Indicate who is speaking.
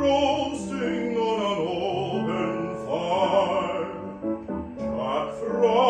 Speaker 1: roasting on an open fire. Jack Frost